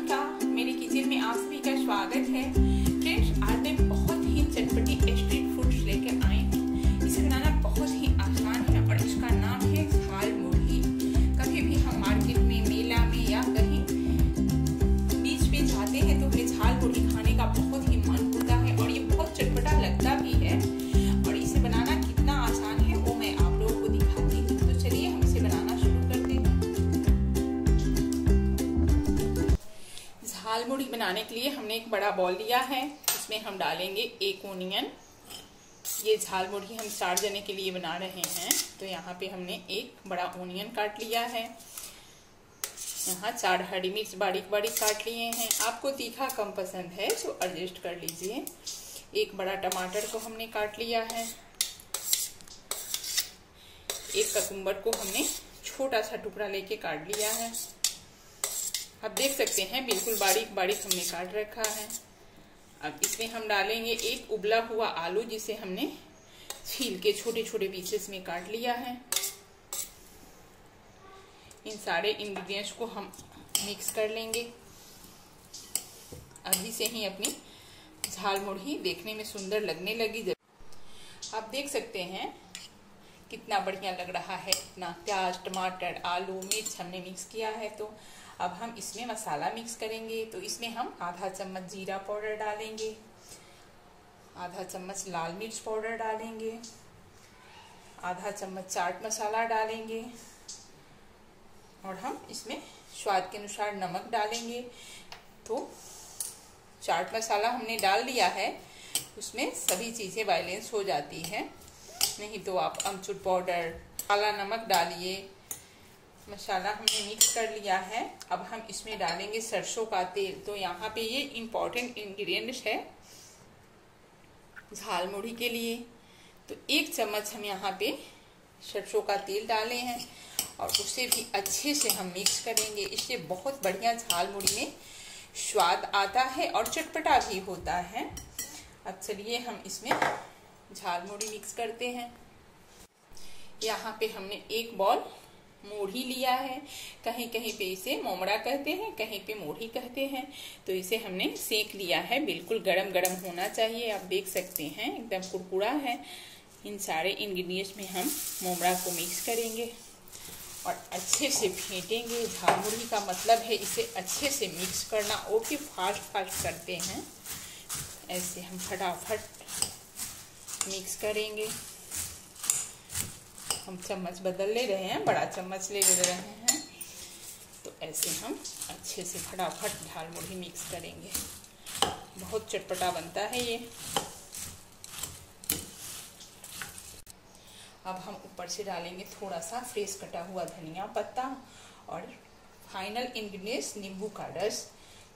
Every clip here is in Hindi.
राधिका मेरे किचन में आप सभी का स्वागत है। झाल मुढ़ी बनाने के लिए हमने एक बड़ा बॉल लिया है। इसमें हम डालेंगे एक ओनियन ये झाल मुढ़ी हम चार जने के लिए बना रहे हैं। तो यहाँ पे हमने एक बड़ा ओनियन काट लिया है। यहाँ चार हरी मिर्च बारीक बारीक काट लिए हैं। आपको तीखा कम पसंद है तो एडजस्ट कर लीजिए। एक बड़ा टमाटर को हमने काट लिया है। एक ककुम्बर को हमने छोटा सा टुकड़ा लेके काट लिया है। आप देख सकते हैं, बिल्कुल बारीक बारीक हमने काट रखा है। अब इसमें हम डालेंगे एक उबला हुआ आलू, जिसे हमने छील के छोटे छोटे पीसेस में काट लिया है। इन सारे इंग्रेडिएंट्स को हम मिक्स कर लेंगे। अभी से ही अपनी झाल मुढ़ी देखने में सुंदर लगने लगी। जब आप देख सकते हैं कितना बढ़िया लग रहा है, इतना प्याज, टमाटर, आलू, मिर्च हमने मिक्स किया है तो। अब हम इसमें मसाला मिक्स करेंगे तो इसमें हम आधा चम्मच जीरा पाउडर डालेंगे, आधा चम्मच लाल मिर्च पाउडर डालेंगे, आधा चम्मच चाट मसाला डालेंगे, और हम इसमें स्वाद के अनुसार नमक डालेंगे। तो चाट मसाला हमने डाल दिया है, उसमें सभी चीज़ें बैलेंस हो जाती हैं। नहीं तो आप अमचूर पाउडर काला नमक डालिए। मसाला हमने मिक्स कर लिया है। अब हम इसमें डालेंगे सरसों का तेल। तो यहाँ पे ये इम्पोर्टेंट इंग्रेडिएंट्स है झाल मुढ़ी के लिए। तो एक चम्मच हम यहाँ पे सरसों का तेल डाले हैं और उसे भी अच्छे से हम मिक्स करेंगे। इससे बहुत बढ़िया झाल मुढ़ी में स्वाद आता है और चटपटा भी होता है। अब चलिए हम इसमें झाल मुढ़ी मिक्स करते हैं। यहाँ पे हमने एक बॉल मोढ़ी लिया है। कहीं कहीं पे इसे मोमड़ा कहते हैं, कहीं पे मोढ़ी कहते हैं। तो इसे हमने सेक लिया है। बिल्कुल गरम गरम होना चाहिए। आप देख सकते हैं, एकदम कुरकुरा है। इन सारे इंग्रेडिएंट्स में हम मोमड़ा को मिक्स करेंगे और अच्छे से फेंटेंगे। झाल मुढ़ी का मतलब है इसे अच्छे से मिक्स करना। ओके फास्ट फास्ट करते हैं। ऐसे हम फटाफट मिक्स करेंगे। हम चम्मच बदल ले रहे हैं, बड़ा चम्मच ले ले रहे हैं। तो ऐसे हम अच्छे से फटाफट झाल मुढ़ी मिक्स करेंगे। बहुत चटपटा बनता है ये। अब हम ऊपर से डालेंगे थोड़ा सा फ्रेश कटा हुआ धनिया पत्ता और फाइनल इंग्रेडिएंट्स नींबू का रस।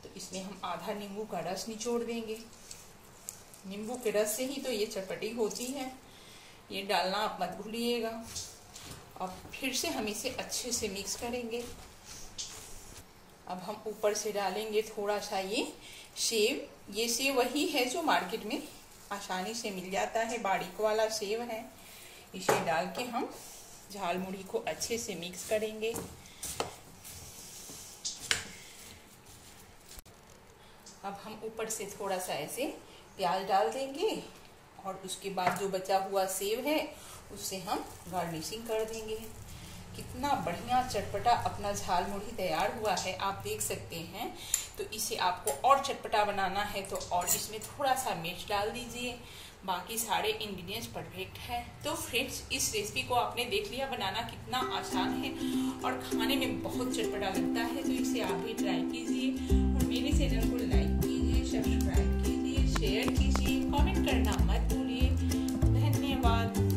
तो इसमें हम आधा नींबू का रस निचोड़ देंगे। नींबू के रस से ही तो ये चटपटी होती है। ये डालना आप मत भूलिएगा। और फिर से हम इसे अच्छे से मिक्स करेंगे। अब हम ऊपर से डालेंगे थोड़ा सा ये सेव। ये सेव वही है जो मार्केट में आसानी से मिल जाता है। बारीक वाला सेब है। इसे डाल के हम झाल मुढ़ी को अच्छे से मिक्स करेंगे। अब हम ऊपर से थोड़ा सा ऐसे प्याज डाल देंगे और उसके बाद जो बचा हुआ सेव है, उससे हम गार्निशिंग कर देंगे। कितना बढ़िया चटपटा अपना झाल मुढ़ी तैयार हुआ है, आप देख सकते हैं। तो इसे आपको और चटपटा बनाना है तो और इसमें थोड़ा सा मिर्च डाल दीजिए। बाकी सारे इंग्रेडिएंट्स परफेक्ट है। तो फ्रेंड्स इस रेसिपी को आपने देख लिया, बनाना कितना आसान है और खाने में बहुत चटपटा लगता है। तो इसे आप भी ट्राई कीजिए और मेरे चैनल को लाइक कीजिए सब्सक्राइब कीजिए। शेयर कीजिए कमेंट करना मत भूलिए। धन्यवाद।